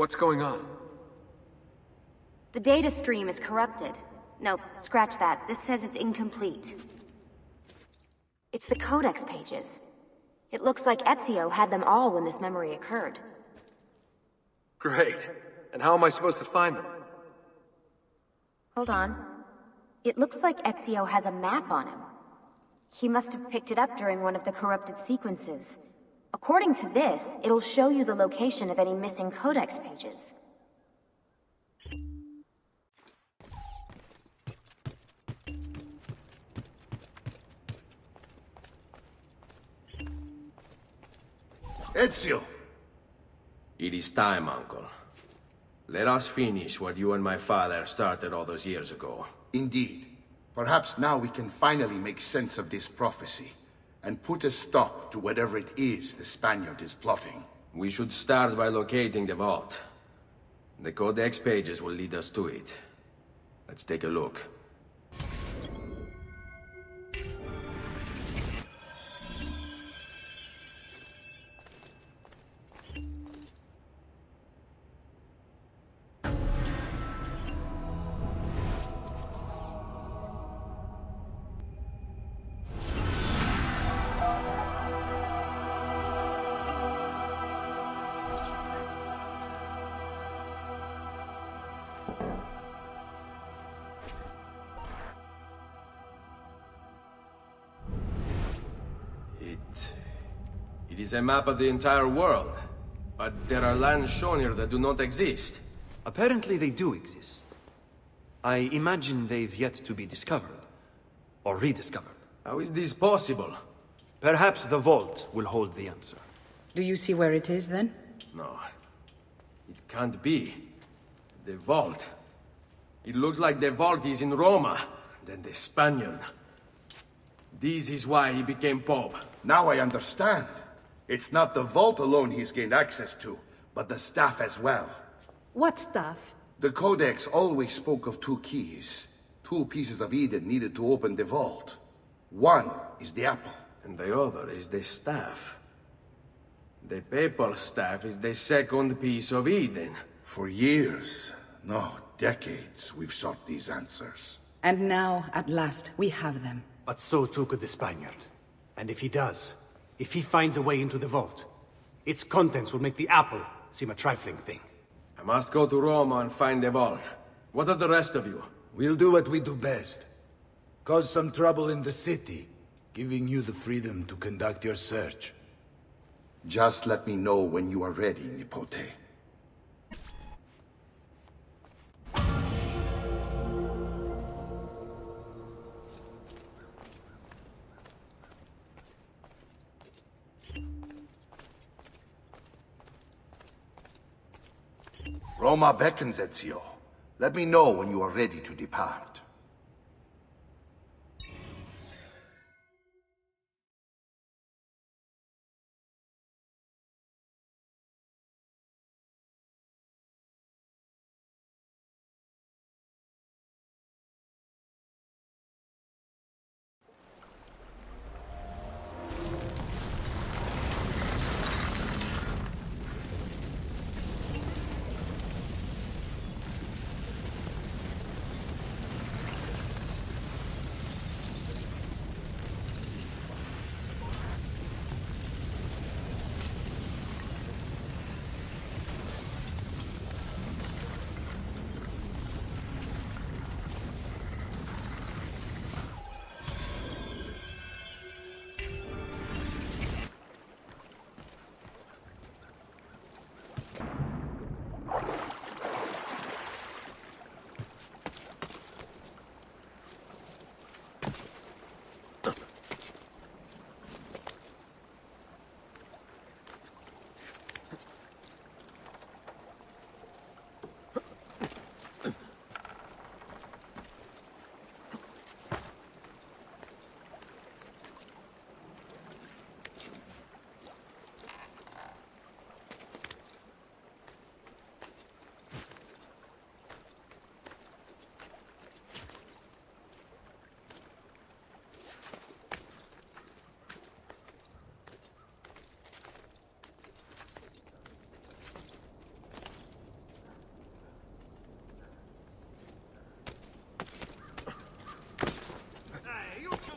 What's going on? The data stream is corrupted. No, scratch that. This says it's incomplete. It's the Codex pages. It looks like Ezio had them all when this memory occurred. Great. And how am I supposed to find them? Hold on. It looks like Ezio has a map on him. He must have picked it up during one of the corrupted sequences. According to this, it'll show you the location of any missing Codex pages. Ezio! It is time, Uncle. Let us finish what you and my father started all those years ago. Indeed. Perhaps now we can finally make sense of this prophecy, and put a stop to whatever it is the Spaniard is plotting. We should start by locating the vault. The Codex pages will lead us to it. Let's take a look. Is a map of the entire world. But there are lands shown here that do not exist. Apparently they do exist. I imagine they've yet to be discovered. Or rediscovered. How is this possible? Perhaps the vault will hold the answer. Do you see where it is, then? No. It can't be. The vault. It looks like the vault is in Roma. Then the Spaniard. This is why he became Pope. Now I understand. It's not the vault alone he's gained access to, but the staff as well. What staff? The Codex always spoke of two keys. Two pieces of Eden needed to open the vault. One is the apple. And the other is the staff. The papal staff is the second piece of Eden. For years, no, decades, we've sought these answers. And now, at last, we have them. But so too could the Spaniard. And if he does, if he finds a way into the vault, its contents will make the apple seem a trifling thing. I must go to Roma and find the vault. What of the rest of you? We'll do what we do best. Cause some trouble in the city, giving you the freedom to conduct your search. Just let me know when you are ready, Nipote. Roma beckons, Ezio. Let me know when you are ready to depart.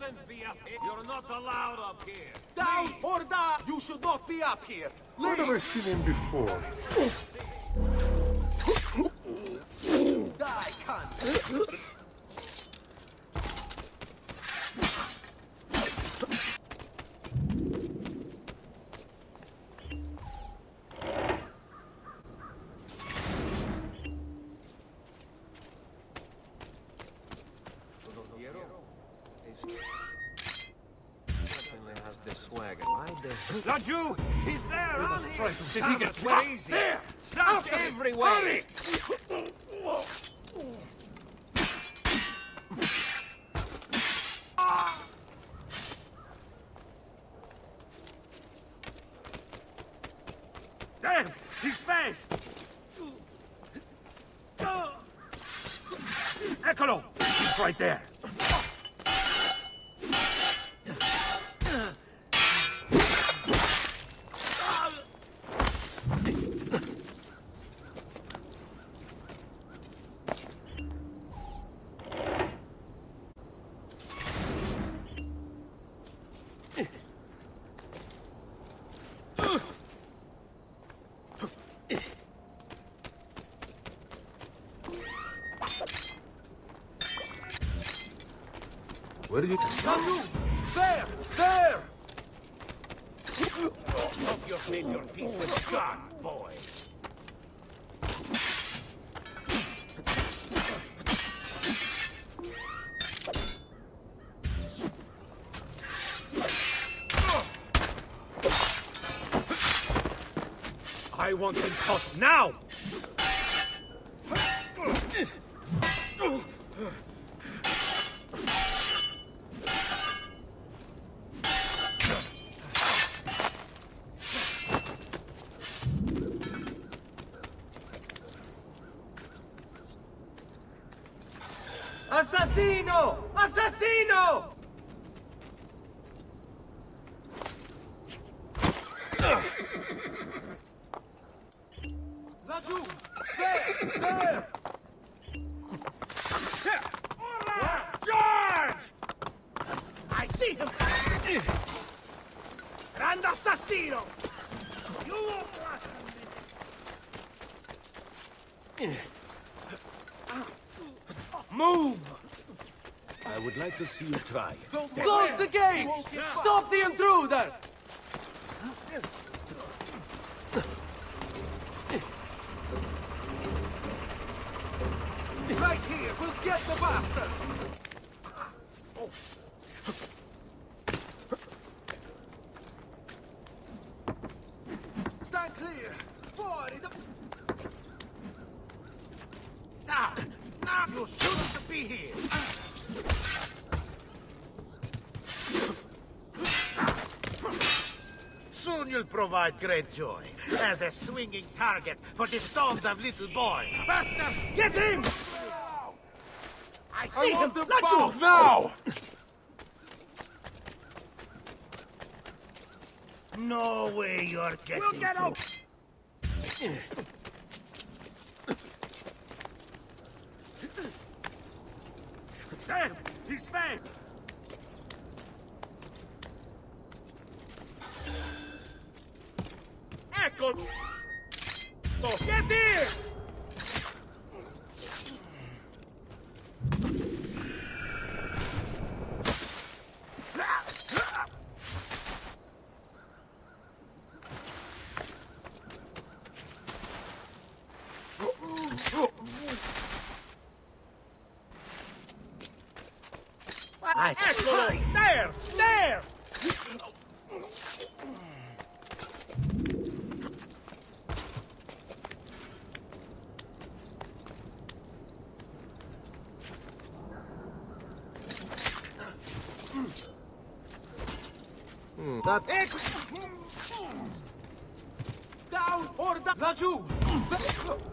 Shouldn't be up here. You're not allowed up here. Down or down! You should not be up here! Where have I seen him before? Die, cunt! Certainly has the swagger. Why the... Laju! He's there, We on must here! try to see if Damn he can it, fly. Easy. There! Search After me. everywhere! Hurry! Damn! He's! Eccolo! He's right there! Where did you... Laju! There! There! Hope you've made your peace with God, boy! I want him tossed now! Assassino! Assassino! There! George! I see him! Grand assassino! You won't Move! I would like to see you try. Close the gates! Stop the intruder! Right here! We'll get the bastard! Stand clear! Fuori! The... Now! Now! You shouldn't be here! Soon you'll provide great joy as a swinging target for the stones of little boy. Faster! Get him! I see I him! them Not you! now! No way you're getting we'll get out. Damn! He's fast! Ecco! Get here! That... Down or down! Laju!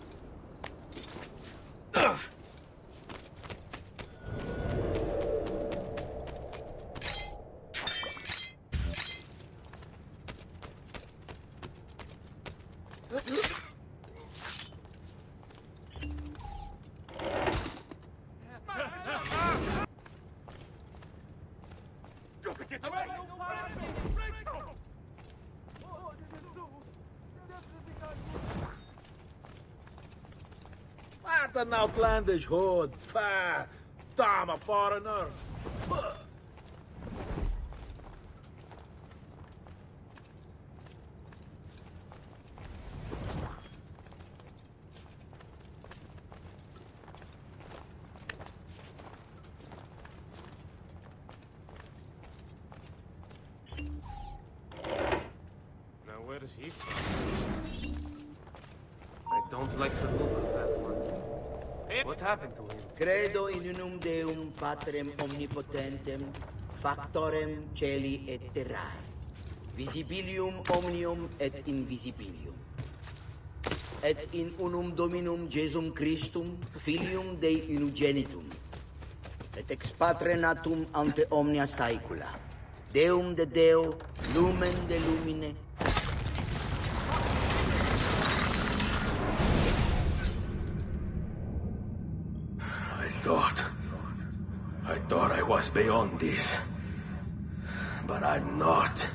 Een outlandish hood. Pah, Dame foreigners. Now where is he from? I don't like the look of that one. Hey, what happened to him? Credo in unum Deum Patrem omnipotentem, factorem celi et terrae, visibilium omnium et invisibilium. Et in unum Dominum Jesum Christum, Filium Dei unigenitum, et ex Patre natum ante omnia saecula, Deum de Deo, lumen de lumine, thought. I thought I was beyond this. But I'm not.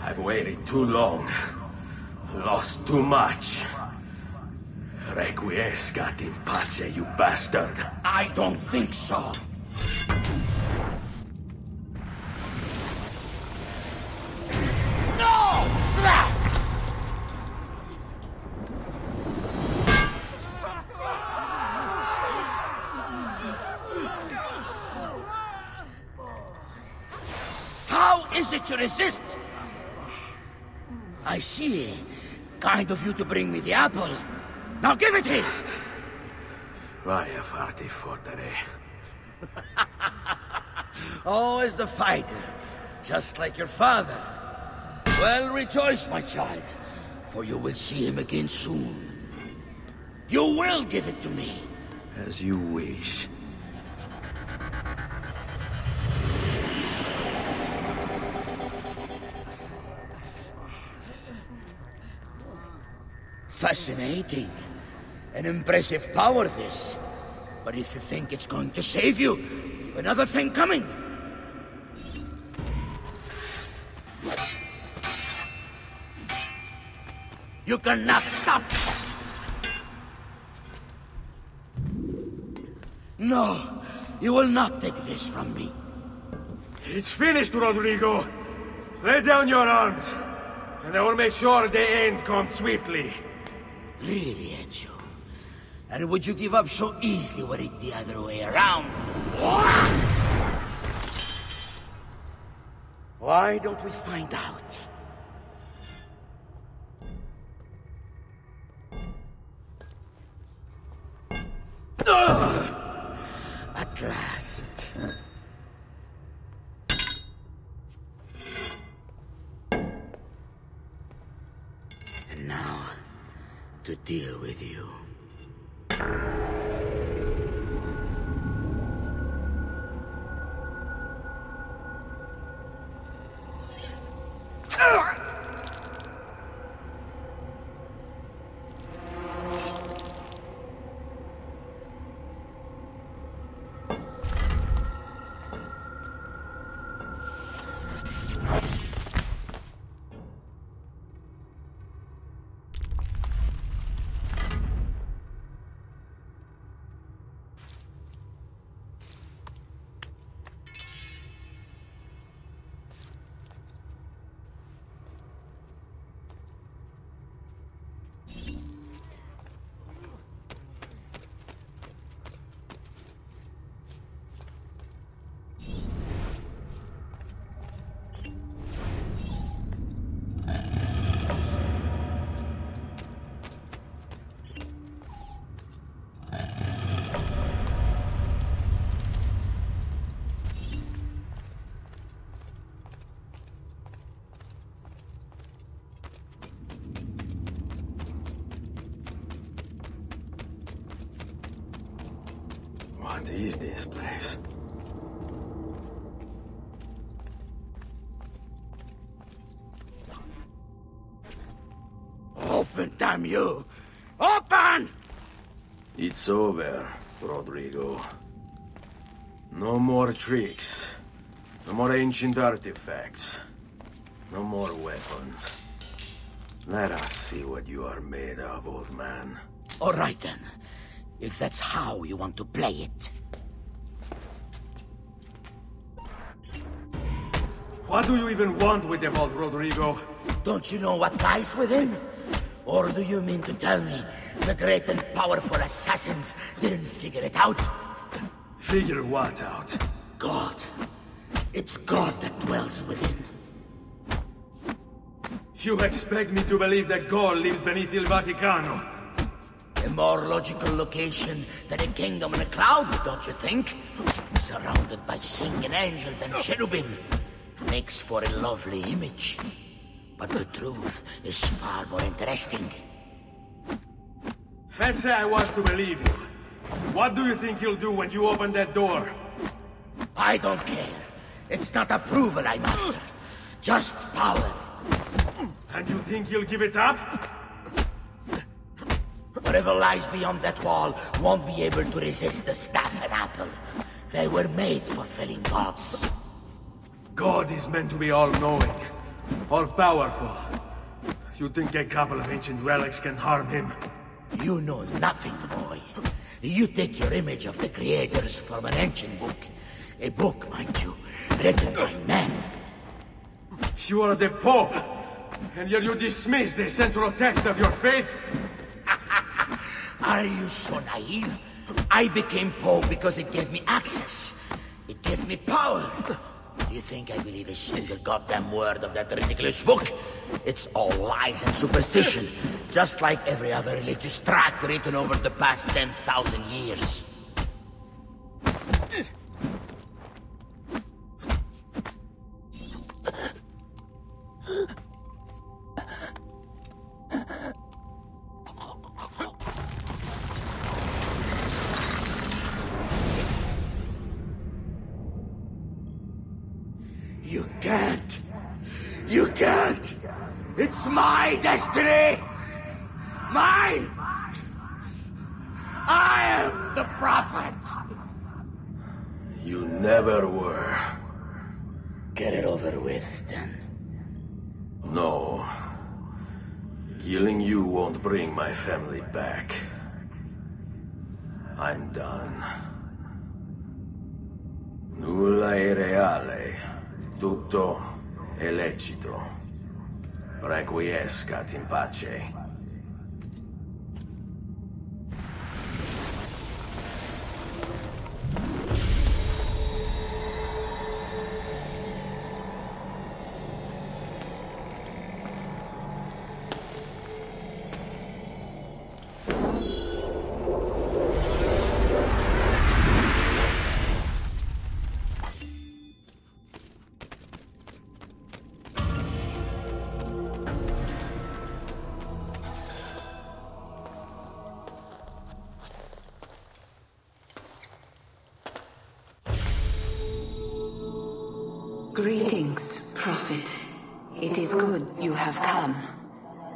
I've waited too long. Lost too much. Requiescat in pace, you bastard. I don't think so. Is it you resist? I see. Kind of you to bring me the apple. Now give it here. Vaya farti fottere. Oh, Always the fighter, just like your father. Well, rejoice, my child, for you will see him again soon. You will give it to me. As you wish. Fascinating. An impressive power, this. But if you think it's going to save you, you've another thing coming. You cannot stop. No, you will not take this from me. It's finished, Rodrigo. Lay down your arms, and I will make sure the end comes swiftly. Really, Ezio? And would you give up so easily were it the other way around? Why don't we find out? To deal with you. What is this place? Open, damn you! Open! It's over, Rodrigo. No more tricks. No more ancient artifacts. No more weapons. Let us see what you are made of, old man. All right then. If that's how you want to play it. What do you even want with the vault, Rodrigo? Don't you know what lies within? Or do you mean to tell me the great and powerful assassins didn't figure it out? Figure what out? God. It's God that dwells within. You expect me to believe that God lives beneath Il Vaticano? A more logical location than a kingdom in a cloud, don't you think? Surrounded by singing angels and cherubim. Makes for a lovely image. But the truth is far more interesting. Let's say I was to believe you. What do you think you'll do when you open that door? I don't care. It's not approval I'm after. Just power. And you think you'll give it up? Whatever lies beyond that wall won't be able to resist the staff and apple. They were made for felling gods. God is meant to be all-knowing, all-powerful. You think a couple of ancient relics can harm him? You know nothing, boy. You take your image of the creators from an ancient book. A book, mind you, written by men. You are the Pope, and yet you dismiss the central text of your faith? Are you so naive? I became Pope because it gave me access. It gave me power. Do You think I believe a single goddamn word of that ridiculous book? It's all lies and superstition, just like every other religious tract written over the past 10,000 years. Can't. You can't. It's my destiny. Mine. I am the prophet. You never were. Get it over with, then. No. Killing you won't bring my family back. I'm done. Nulla è reale. Tutto è lecito. Requiescat in pace.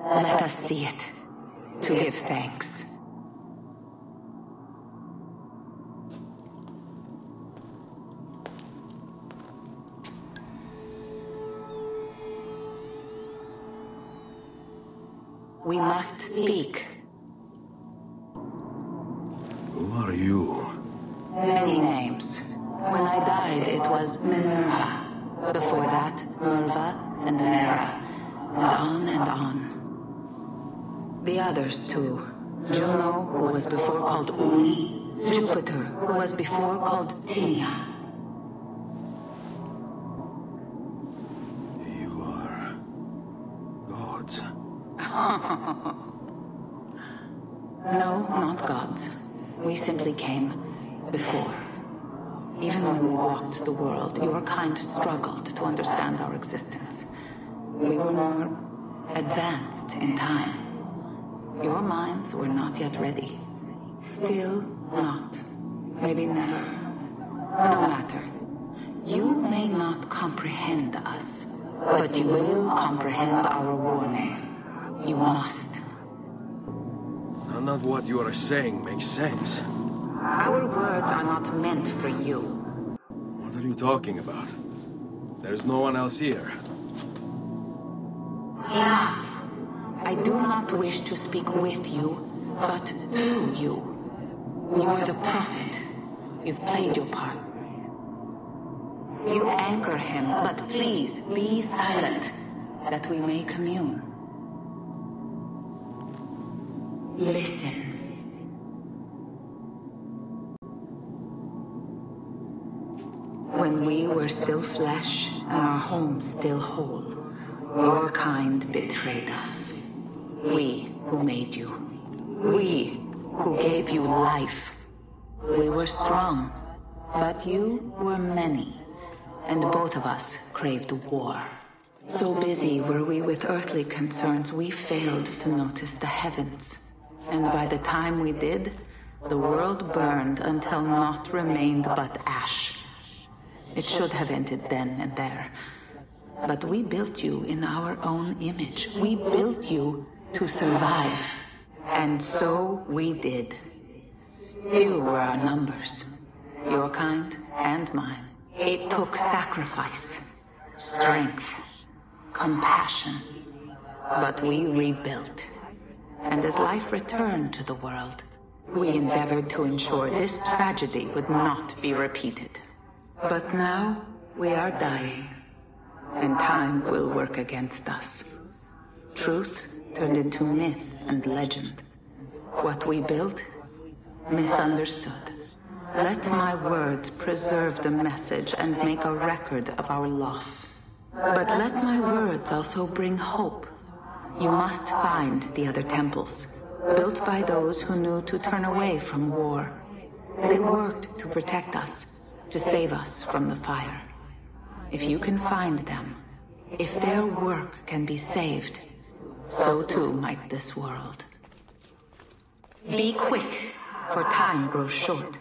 Let us see it, to give thanks. We must speak. Who are you? Many names. When I died, it was Minerva. Before that, Menrva and Mera. And on and on. The others, too. Juno, who was before called Uni. Jupiter, who was before called Tinia. You are... gods. No, not gods. We simply came before. Even when we walked the world, your kind struggled to understand our existence. We were more advanced in time. Your minds were not yet ready. Still not. Maybe never. No matter. You may not comprehend us, but you will comprehend our warning. You must. None of what you are saying makes sense. Our words are not meant for you. What are you talking about? There's no one else here. Enough. I do not wish to speak with you, but through you. You are the prophet. You've played your part. You anchor him, but please be silent, that we may commune. Listen. When we were still flesh and our home still whole, your kind betrayed us. We who made you. We who gave you life. We were strong, but you were many, and both of us craved war. So busy were we with earthly concerns, we failed to notice the heavens. And by the time we did, the world burned until naught remained but ash. It should have ended then and there. But we built you in our own image. We built you to survive. And so we did. Few were our numbers. Your kind and mine. It took sacrifice, strength, compassion. But we rebuilt. And as life returned to the world, we endeavored to ensure this tragedy would not be repeated. But now we are dying, and time will work against us. Truth turned into myth and legend. What we built, misunderstood. Let my words preserve the message and make a record of our loss. But let my words also bring hope. You must find the other temples, built by those who knew to turn away from war. They worked to protect us, to save us from the fire. If you can find them, if their work can be saved, so too might this world. Be quick, for time grows short.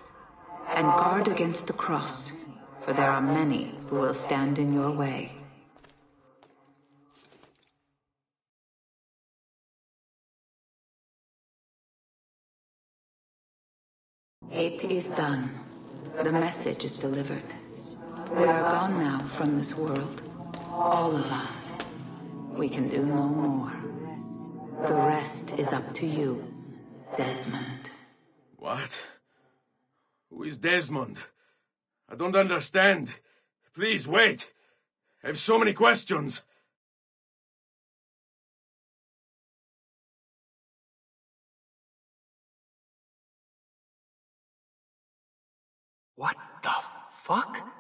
And guard against the cross, for there are many who will stand in your way. It is done. The message is delivered. We are gone now from this world. All of us. We can do no more. The rest is up to you, Desmond. What? Who is Desmond? I don't understand. Please, wait. I have so many questions. What the fuck?